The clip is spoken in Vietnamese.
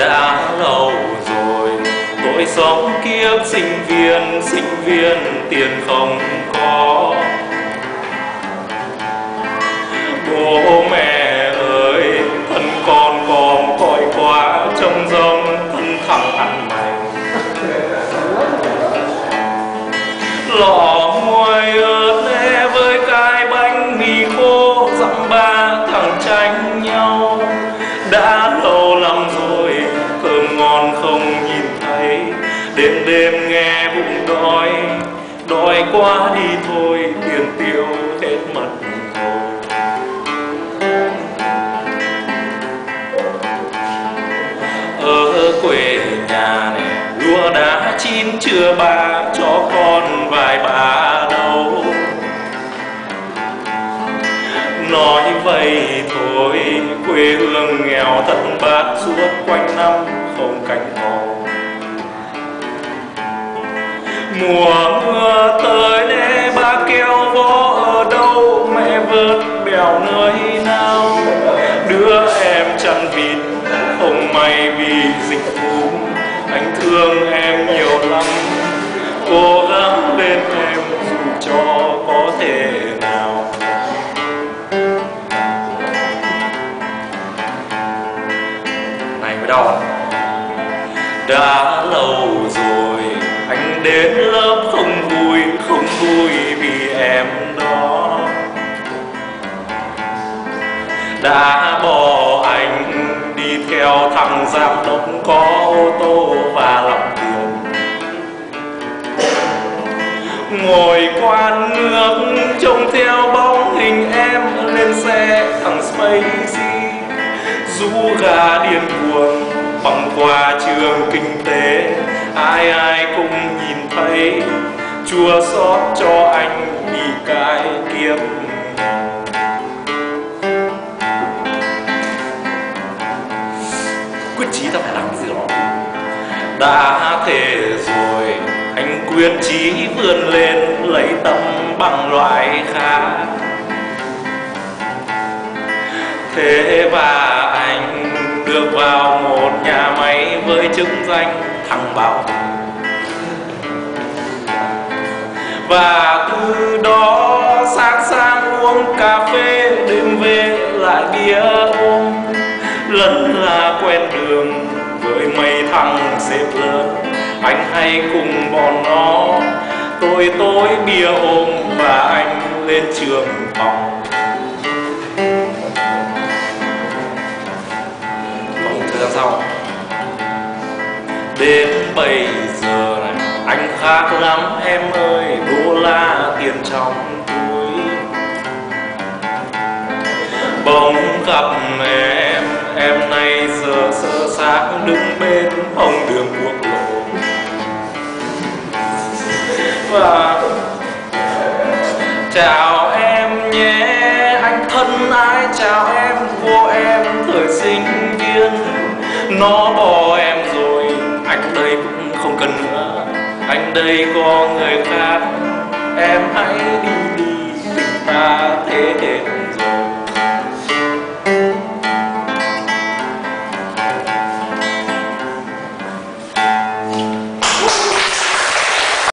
đã lâu rồi. Tôi sống kiếp sinh viên sinh viên tiền không có. Bố mẹ ơi, thân con còn cõi quá, trông rông thân thẳng ăn mày. Lo mai qua đi thôi, tiền tiêu hết mặt rồi ở quê nhà này, lúa đã chín chưa ba cho con vài ba đâu. Nói vậy thôi, quê hương nghèo thất bát suốt quanh năm không cánh hồ mùa mưa tới nè ba kêu vó ở đâu mẹ vớt bèo nơi nào? Đưa em chăn vịt không may vì dịch cúm. Anh thương em nhiều lắm, cố gắng bên em dù cho có thể nào. Này mới đau à? đã lâu rồi đến lớp không vui không vui vì em đó. Đã bỏ anh đi theo thằng giám đốc có ô tô và lòng tiền ngồi quan nước trông theo bóng hình em lên xe thằng Spacey. Rú ga điên cuồng bằng qua trường kinh tế, ai ai thấy chúa xót cho anh bị cái kiếp. Quyết chí ta phải làm cái gì đó. Đã thế rồi, anh quyết chí vươn lên lấy tâm bằng loại khác. Thế và anh được vào một nhà máy với chức danh thằng bảo. Và từ đó sáng sáng uống cà phê, đêm về lại bia ôm. Lần là quen đường với mấy thằng xếp lớn anh hay cùng bọn nó, tôi tối bia ôm và anh lên trường học. Khác lắm em ơi đô la tiền trong túi. Bỗng gặp em em nay giờ sơ xác đứng bên hồng đường quốc lộ. Và chào em nhé, anh thân ái chào em, vô em thời sinh viên. Nó bỏ em rồi, anh đây cũng không cần nữa anh đây có người khác em hãy đi đi tình ta thế để